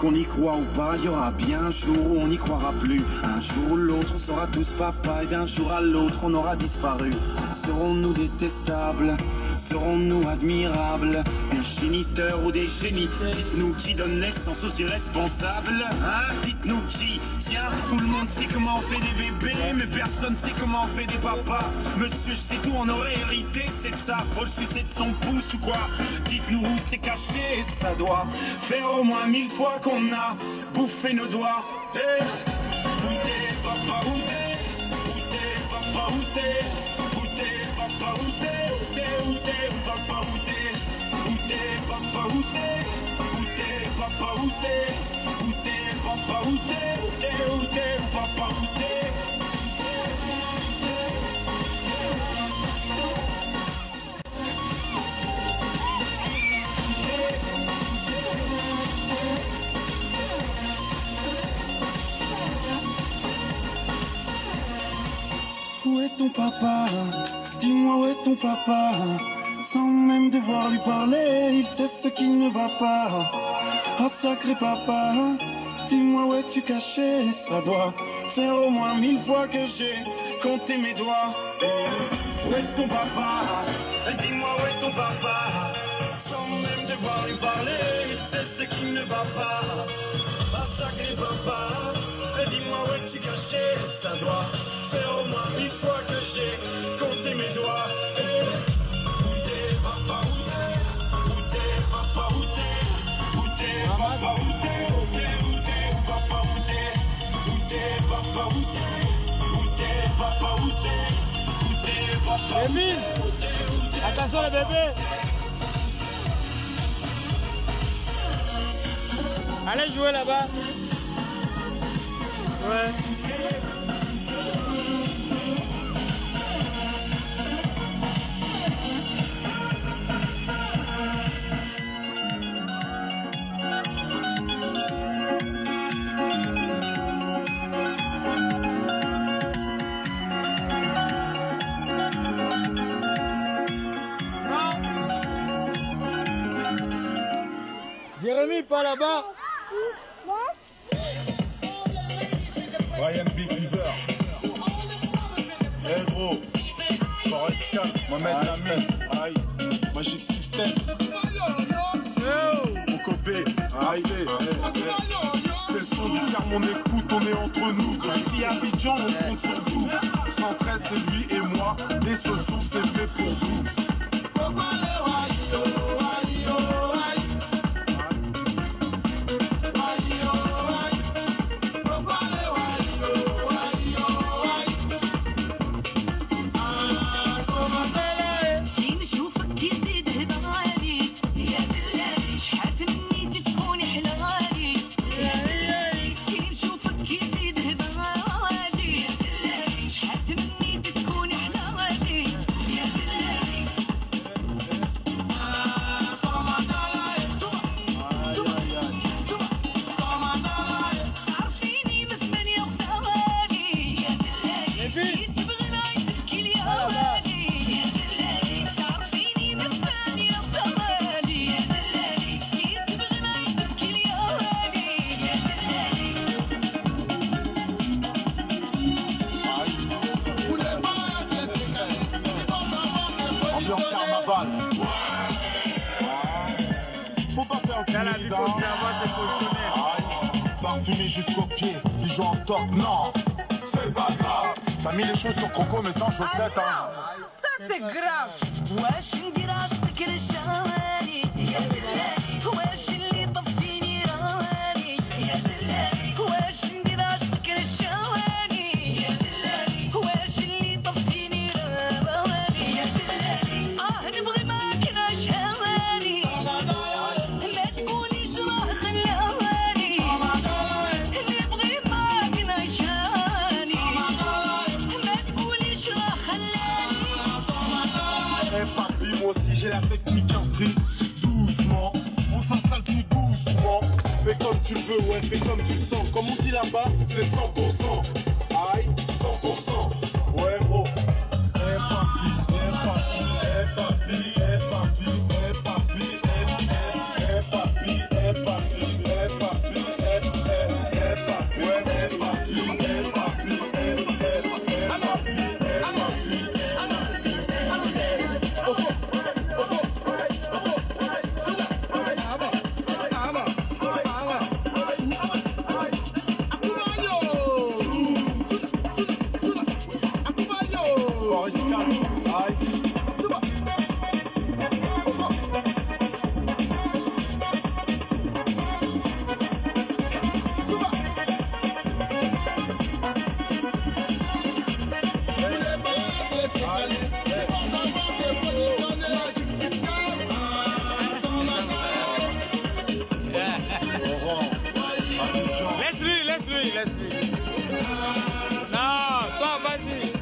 Qu'on y croit ou pas, il y aura bien un jour où on n'y croira plus. Un jour ou l'autre, on sera tous papa et d'un jour à l'autre, on aura disparu. Serons-nous détestables? Serons-nous admirables Des géniteurs ou des génies Dites-nous qui donne naissance aux irresponsables Hein Dites-nous qui Tiens, tout le monde sait comment on fait des bébés Mais personne sait comment on fait des papas. Monsieur, je sais tout, on aurait hérité, c'est ça. Faut le sucer de son pouce ou quoi Dites-nous où c'est caché, ça doit Faire au moins mille fois qu'on a bouffé nos doigts. Eh Où t'es, papa, où t'es Où t'es, papa, où t'es ton papa Dis-moi où est ton papa Sans même devoir lui parler, il sait ce qui ne va pas. Oh sacré papa, dis-moi où es-tu caché? Ça doit faire au moins mille fois que j'ai compté mes doigts. Eh, où est ton papa? Dis-moi où est ton papa Sans même devoir lui parler, il sait ce qui ne va pas. Ah sacré papa, dis-moi où es-tu caché? Ça doit Emile Attention le bébé. Allez jouer là-bas. Ouais. Jérémy, pas là-bas. Ryan B. Fever. Eh gros, Forest Camp, Mohamed Lamy, aïe, Magic System, Mokobé, aïe, c'est le son du car on écoute, on est entre nous. À Abidjan, on compte sur Parfumé en top, non. T'as mis les choses sur Coco, mais sans chaussettes, ah hein. Ça, c'est grave. Ouais, je suis une la technique inscrite doucement. On s'installe tout doucement. Fais comme tu veux, ouais, fais comme tu le sens. Comme on dit là-bas, c'est 100%. Non, toi, vas-y.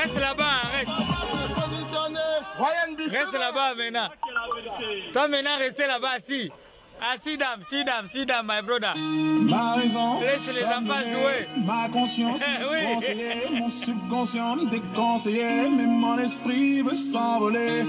Reste là-bas, hein, reste. Reste là-bas maintenant. Toi maintenant, restez là-bas assis. Assis, dame, si dame, si dame, my brother. Ma raison, Laisse les enfants jouer. Ma conscience, Eh oui. mon subconscient me déconseillait, mais mon esprit veut s'envoler.